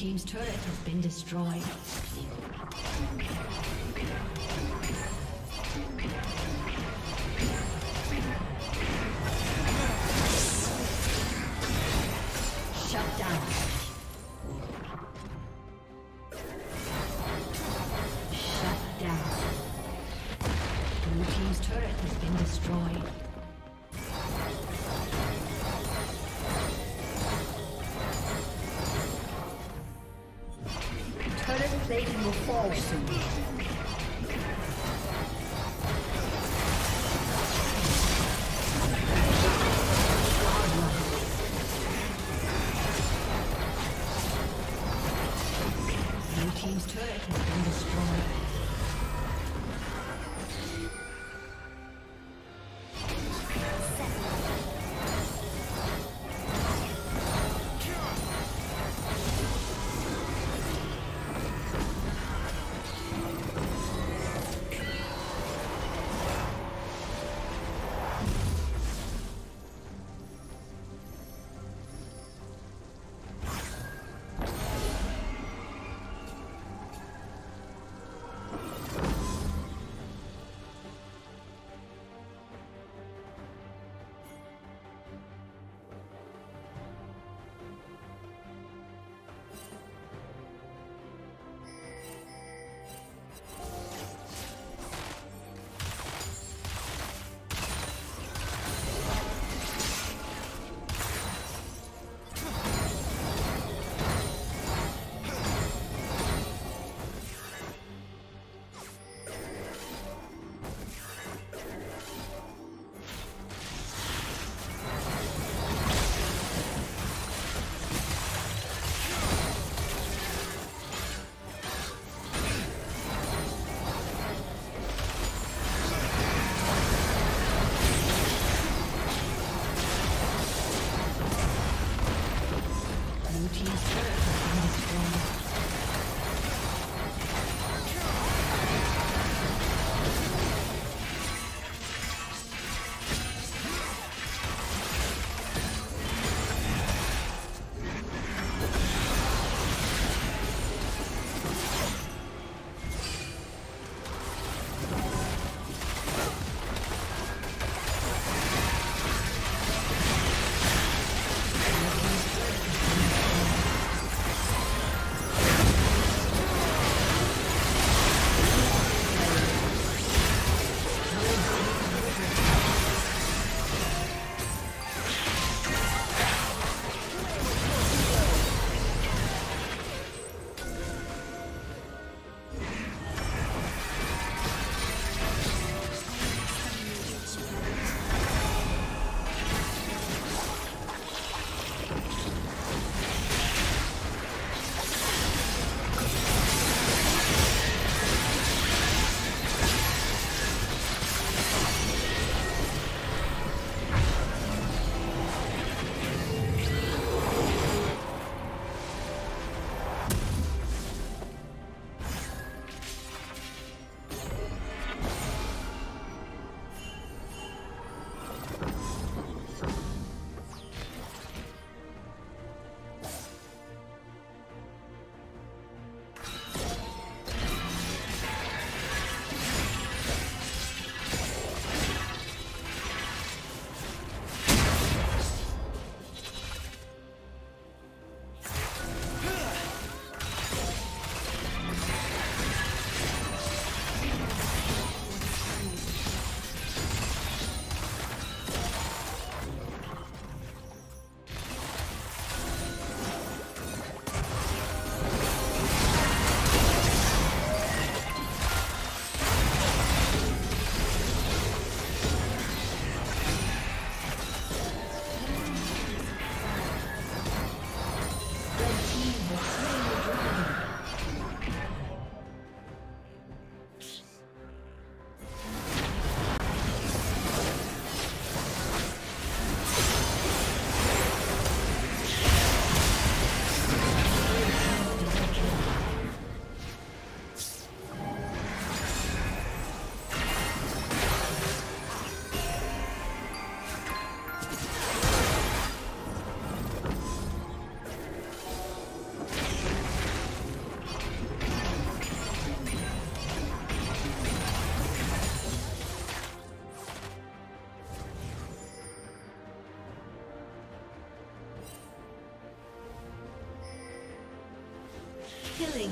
Team's turret has been destroyed. Shut down. Shut down. Blue team's turret has been destroyed. Soon.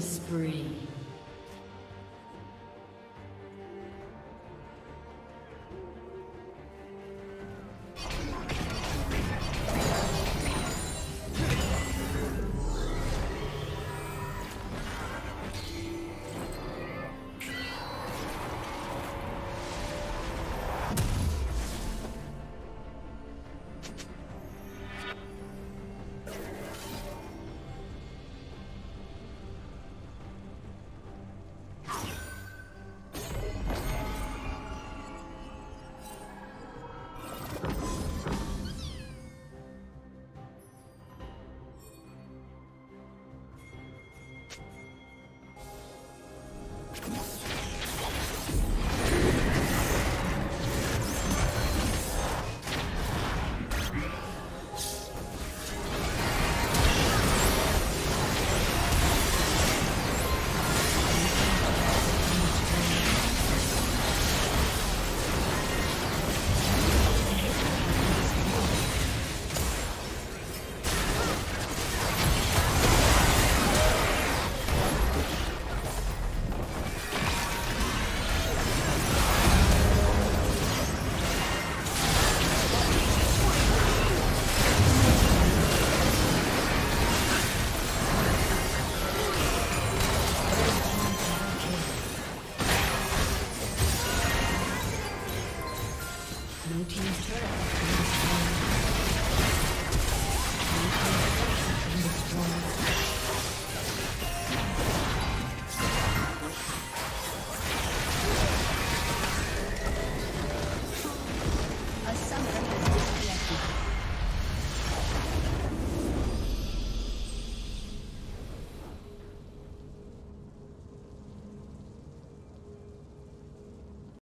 Killing spree.